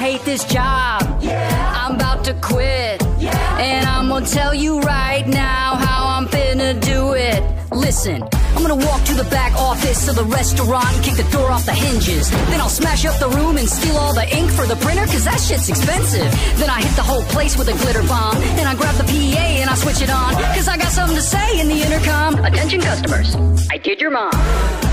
hate this job. I'm about to quit. And I'm gonna tell you right now how I'm finna do it. Listen, I'm gonna walk to the back office of the restaurant and kick the door off the hinges. Then I'll smash up the room and steal all the ink for the printer, cause that shit's expensive. Then I hit the whole place with a glitter bomb. And I grab the PA and I switch it on, cause I got something to say in the intercom. Attention customers, I did your mom.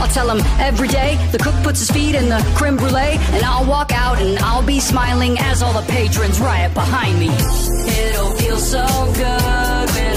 I'll tell them every day the cook puts his feet in the creme brulee, and I'll walk out and I'll be smiling as all the patrons riot behind me. It'll feel so good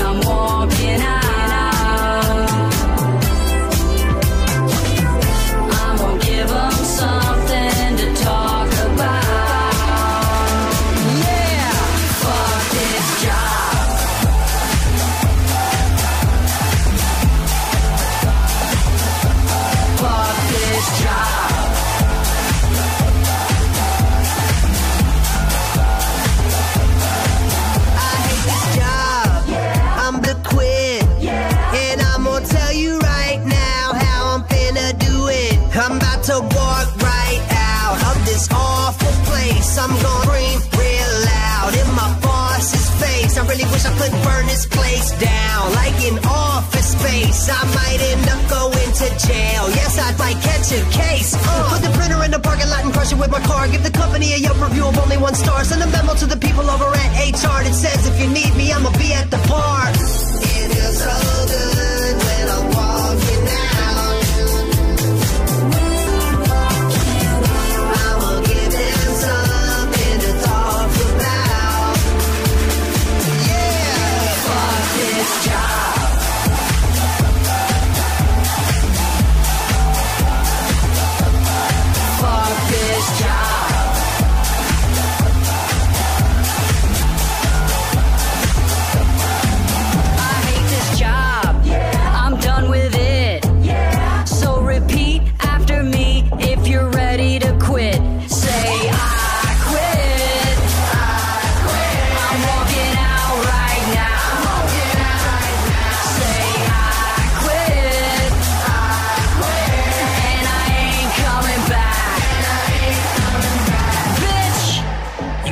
walk right out of this awful place. I'm gonna scream real loud in my boss's face. I really wish I could burn this place down like an office space. I might end up going to jail. Yes, I'd like catch a case. Uh, put the printer in the parking lot and crush it with my car. Give the company a Yelp review of only one star. Send a memo to the people over at HR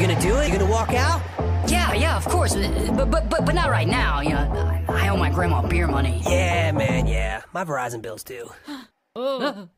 gonna do it? You gonna walk out? Yeah, yeah, of course. Uh, but but but, but not right now. You know, I, I owe my grandma beer money. Yeah, man, yeah. My Verizon bill's due. Oh.